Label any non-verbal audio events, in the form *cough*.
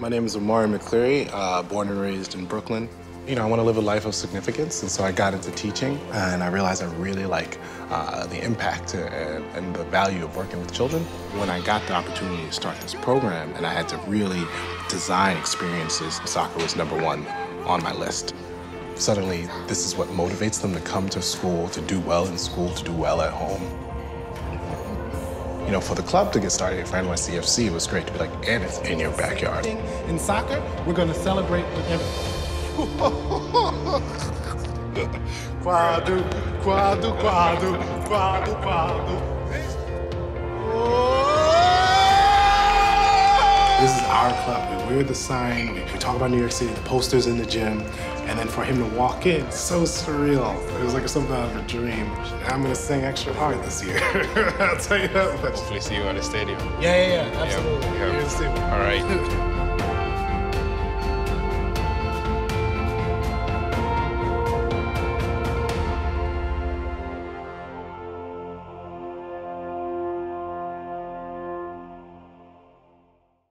My name is Amari McCleary, uh, born and raised in Brooklyn. You know, I want to live a life of significance, and so I got into teaching, and I realized I really like uh, the impact and, and the value of working with children. When I got the opportunity to start this program, and I had to really design experiences, soccer was number one on my list. Suddenly, this is what motivates them to come to school, to do well in school, to do well at home. You know, for the club to get started at NYCFC, it was great to be like, and it's in your backyard. In soccer, we're going to celebrate with everything. *laughs* Kwadwo, Kwadwo, Kwadwo, Kwadwo, Kwadwo. Our club. We wear the sign. We, we talk about New York City, the posters in the gym. And then for him to walk in, so surreal. It was like something out of a dream. I'm gonna sing extra hard this year. *laughs* I'll tell you that much. Hopefully see you at the stadium. Yeah, yeah, yeah, absolutely. Yeah. You're gonna see me. All right. *laughs*